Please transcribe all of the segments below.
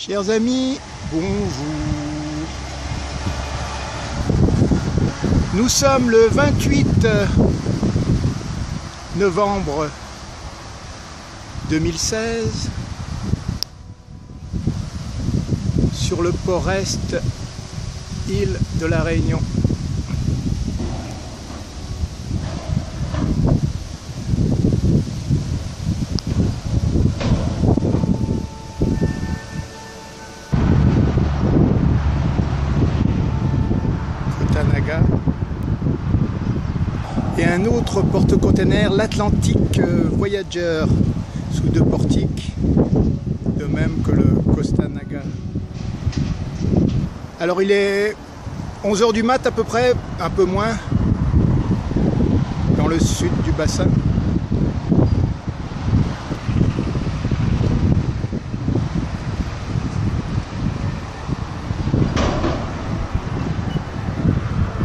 Chers amis, bonjour. Nous sommes le 28 novembre 2016 sur le port Est, île de la Réunion. Et un autre porte-container, l'Atlantique Voyager, sous deux portiques, de même que le Costa Naga. Alors il est 11h du mat à peu près, un peu moins, dans le sud du bassin.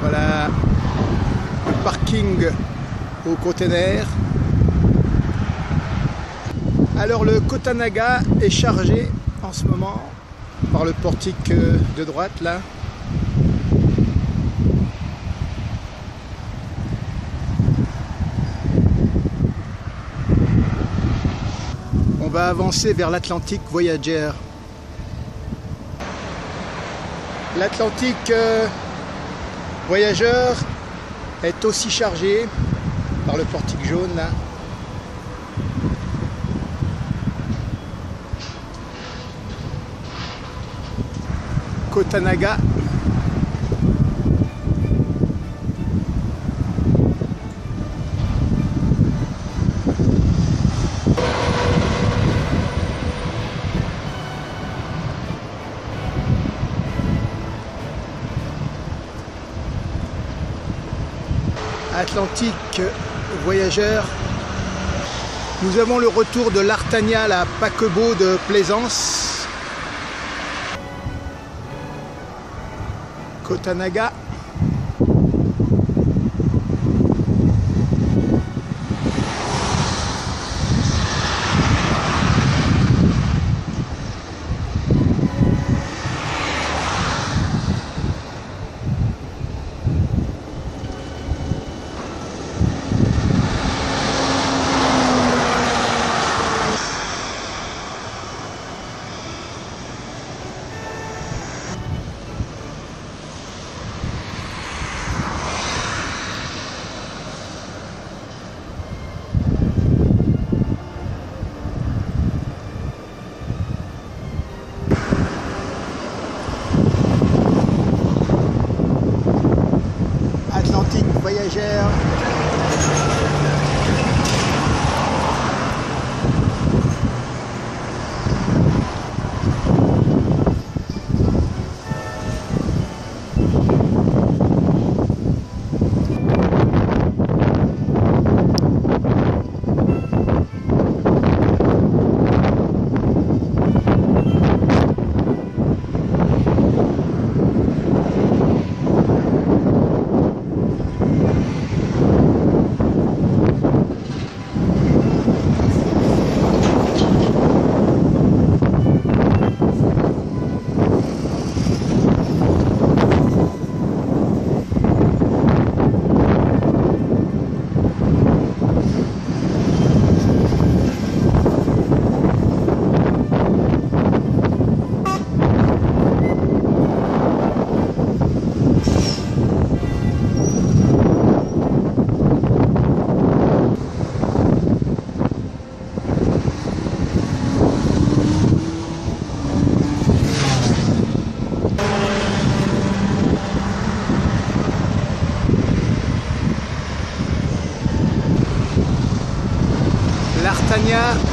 Voilà le au container. Alors le Kotanaga est chargé en ce moment par le portique de droite là. On va avancer vers l'Atlantique Voyager. L'Atlantique euh, Voyageur est aussi chargé par le portique jaune là. Kotanaga. Atlantique voyageur. Nous avons le retour de l'Artania, la paquebot de Plaisance. Kotanaga. Atlantique voyageur.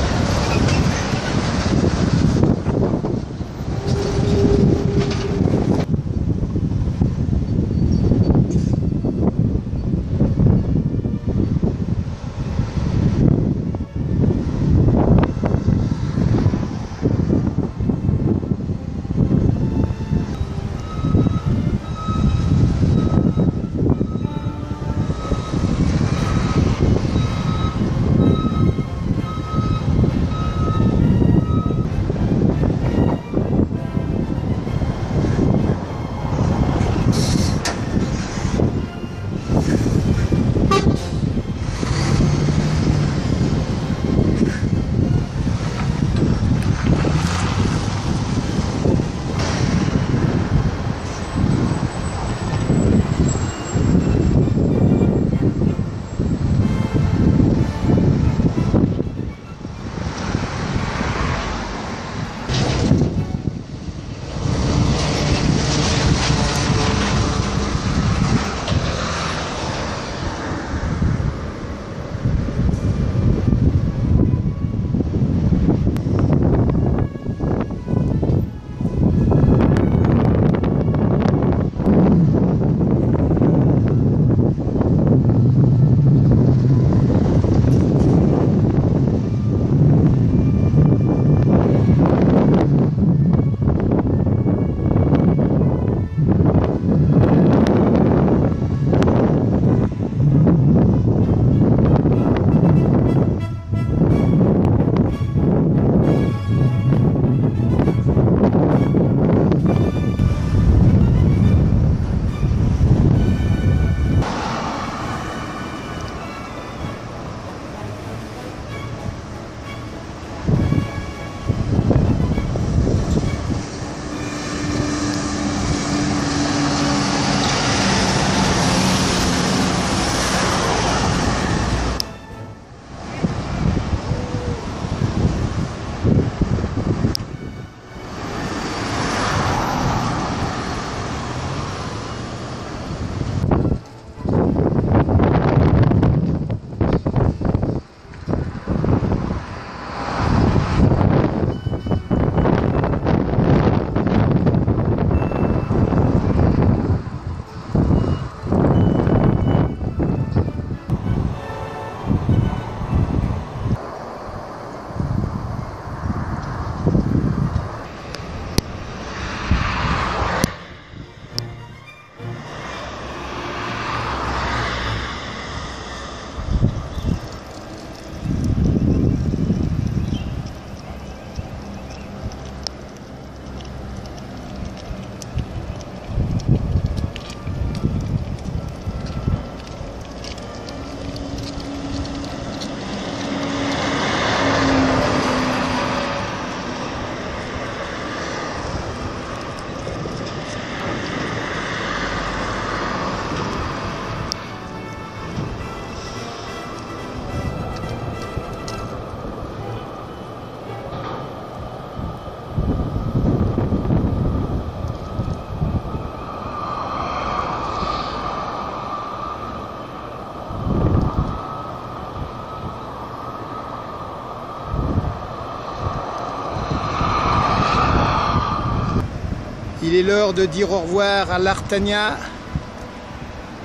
Il est l'heure de dire au revoir à l'Artania,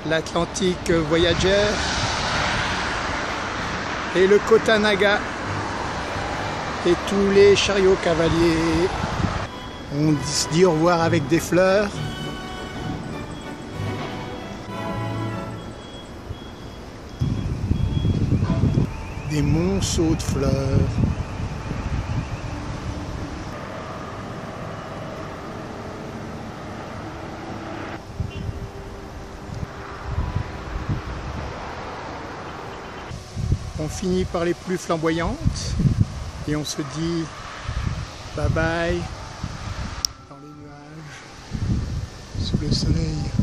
l'Atlantique Voyager et le Kotanaga et tous les chariots cavaliers. On se dit au revoir avec des fleurs. Des monceaux de fleurs. On finit par les plus flamboyantes et on se dit bye bye dans les nuages, sous le soleil.